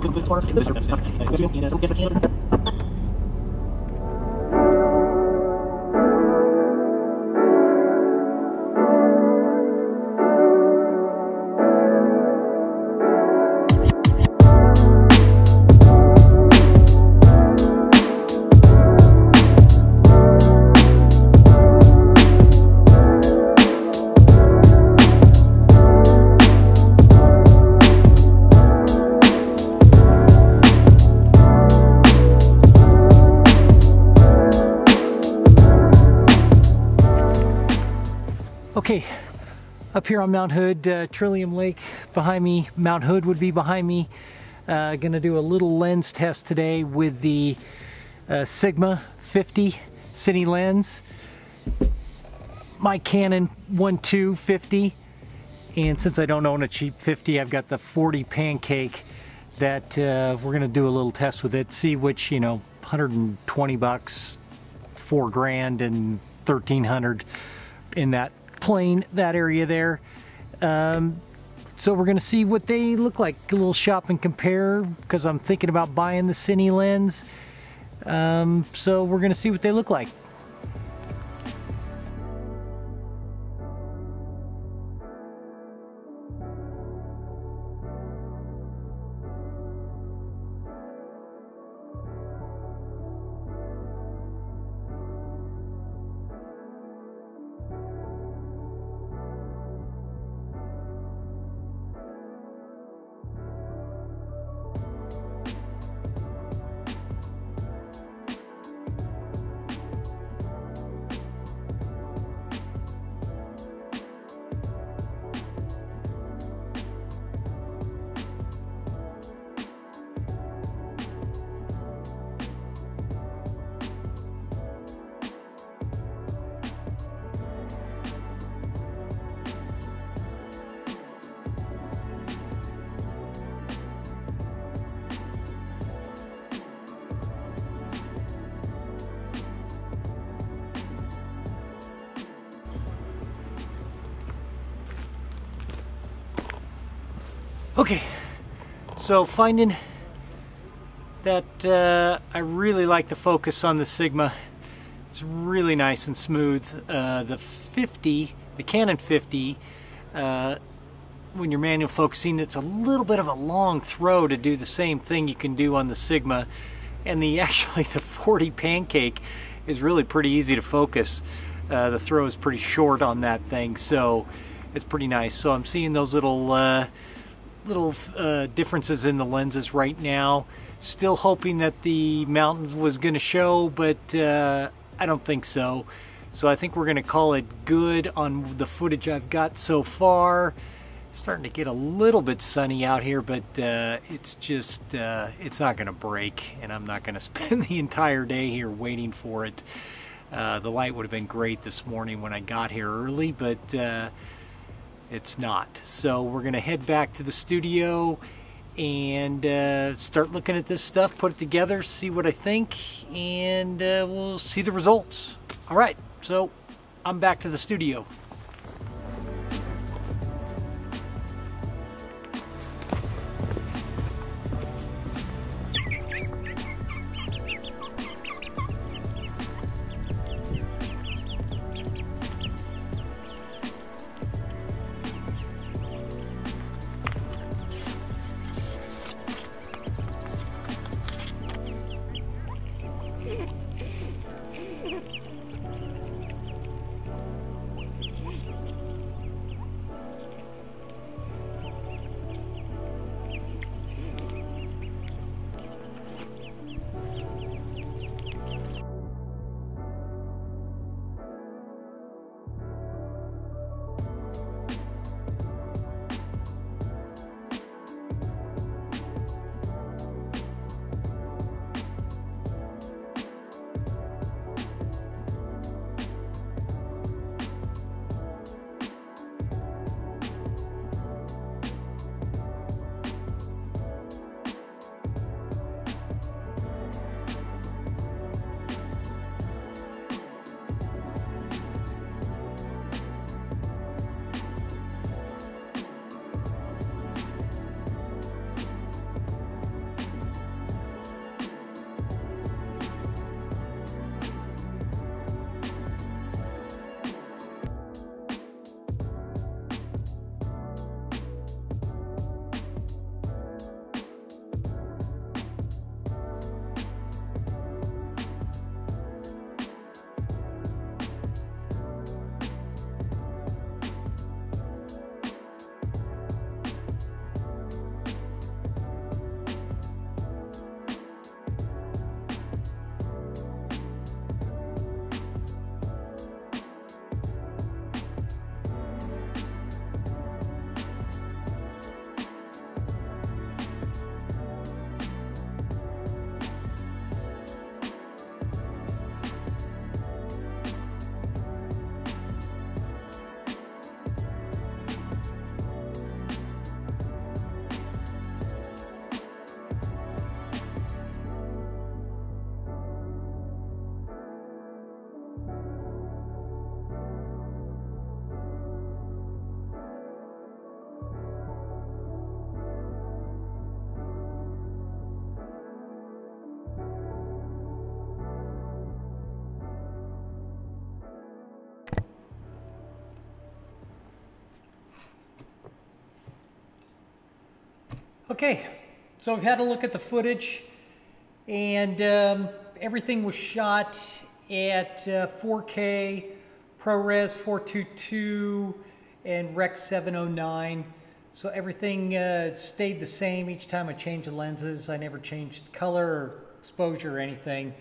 Open the torch, for the servants. Okay, up here on Mount Hood, uh, Trillium Lake behind me, Mount Hood would be behind me. Uh, gonna do a little lens test today with the uh, Sigma 50 Cine lens. My Canon 1.2 and since I don't own a cheap 50, I've got the 40 Pancake that uh, we're gonna do a little test with it, see which, you know, 120 bucks, four grand and 1300 in that plane, that area there. Um, so we're gonna see what they look like, a little shop and compare, because I'm thinking about buying the Cine lens. Um, so we're gonna see what they look like. Okay, so finding that uh, I really like the focus on the Sigma. It's really nice and smooth. Uh, the 50, the Canon 50, uh, when you're manual focusing, it's a little bit of a long throw to do the same thing you can do on the Sigma. And the actually the 40 Pancake is really pretty easy to focus. Uh, the throw is pretty short on that thing, so it's pretty nice. So I'm seeing those little uh, little uh, differences in the lenses right now. Still hoping that the mountain was going to show, but uh, I don't think so. So I think we're going to call it good on the footage I've got so far. It's starting to get a little bit sunny out here, but uh, it's just, uh, it's not going to break, and I'm not going to spend the entire day here waiting for it. Uh, the light would have been great this morning when I got here early, but uh, it's not. So we're going to head back to the studio and uh, start looking at this stuff, put it together, see what I think, and uh, we'll see the results. All right, so I'm back to the studio. Okay, so we've had a look at the footage, and um, everything was shot at uh, 4K, ProRes 422, and Rec 709. So everything uh, stayed the same each time I changed the lenses. I never changed color or exposure or anything.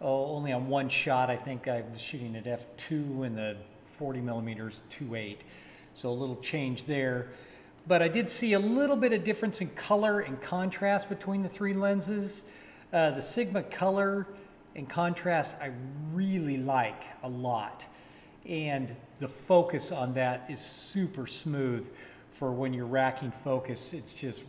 Oh, only on one shot, I think I was shooting at f2 and the 40 millimeters 2.8. So a little change there but I did see a little bit of difference in color and contrast between the three lenses. Uh, the Sigma color and contrast I really like a lot. And the focus on that is super smooth for when you're racking focus. It's just,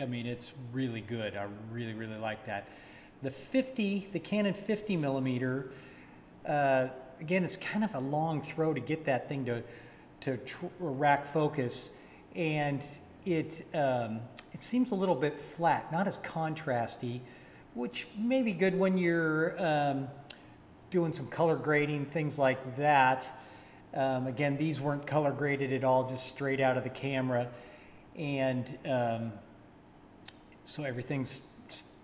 I mean, it's really good. I really, really like that. The 50, the Canon 50 millimeter, uh, again, it's kind of a long throw to get that thing to, to rack focus and it um, it seems a little bit flat, not as contrasty, which may be good when you're um, doing some color grading, things like that. Um, again, these weren't color graded at all, just straight out of the camera, and um, so everything's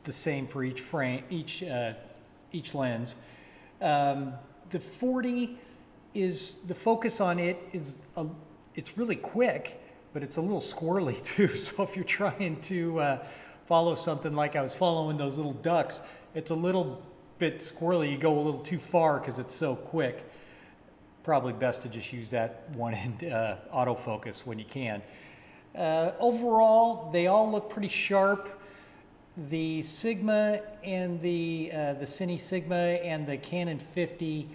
the same for each frame, each uh, each lens. Um, the 40 is the focus on it is a, it's really quick but it's a little squirrely too. So if you're trying to uh, follow something like I was following those little ducks, it's a little bit squirrely. You go a little too far because it's so quick. Probably best to just use that one end uh, autofocus when you can. Uh, overall, they all look pretty sharp. The Sigma and the uh, the Cine Sigma and the Canon 50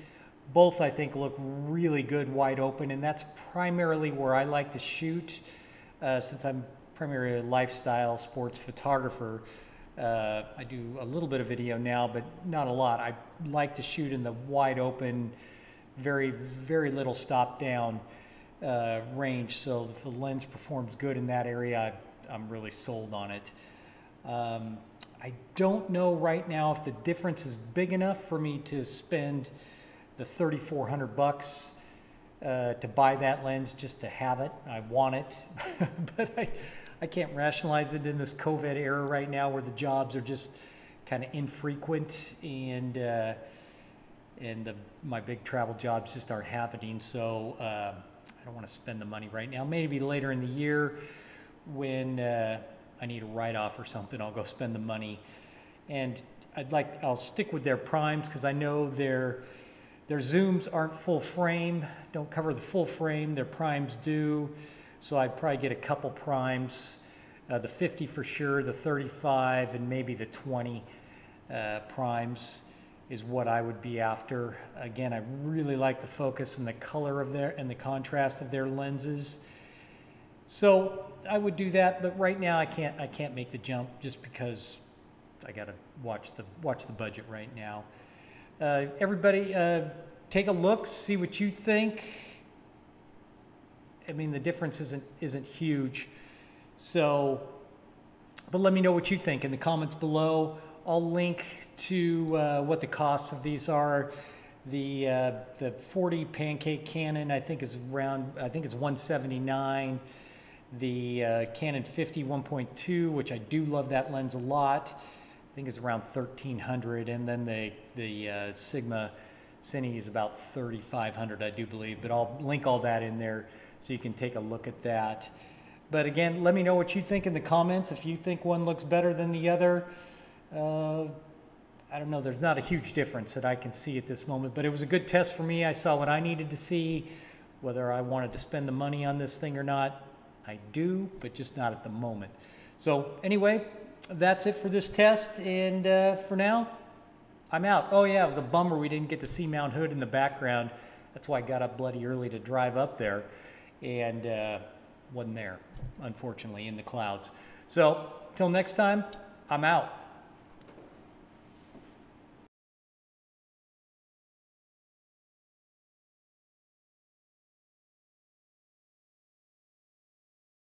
both I think look really good wide open, and that's primarily where I like to shoot uh, since I'm primarily a lifestyle sports photographer. Uh, I do a little bit of video now, but not a lot. I like to shoot in the wide open, very, very little stop down uh, range. So if the lens performs good in that area, I, am really sold on it. Um, I don't know right now if the difference is big enough for me to spend the 3,400 bucks uh, to buy that lens just to have it. I want it, but I, I can't rationalize it in this COVID era right now where the jobs are just kind of infrequent and uh, and the, my big travel jobs just aren't happening. So uh, I don't want to spend the money right now. Maybe later in the year when uh, I need a write-off or something, I'll go spend the money. And I'd like I'll stick with their primes because I know they're their zooms aren't full frame, don't cover the full frame, their primes do. So I'd probably get a couple primes, uh, the 50 for sure, the 35, and maybe the 20 uh, primes is what I would be after. Again, I really like the focus and the color of their and the contrast of their lenses. So I would do that, but right now I can't I can't make the jump just because I got to watch the watch the budget right now. Uh, everybody, uh, take a look, see what you think. I mean, the difference isn't isn't huge. So, but let me know what you think in the comments below. I'll link to uh, what the costs of these are. The uh, the 40 pancake Canon I think is around I think it's 179. The uh, Canon 50 1.2, which I do love that lens a lot. I think it's around 1300 and then the, the uh, Sigma Cine is about 3500 I do believe, but I'll link all that in there so you can take a look at that. But again, let me know what you think in the comments. If you think one looks better than the other, uh, I don't know, there's not a huge difference that I can see at this moment, but it was a good test for me. I saw what I needed to see, whether I wanted to spend the money on this thing or not. I do, but just not at the moment. So anyway, that's it for this test. And uh, for now, I'm out. Oh, yeah, it was a bummer we didn't get to see Mount Hood in the background. That's why I got up bloody early to drive up there and uh, wasn't there, unfortunately, in the clouds. So, till next time, I'm out.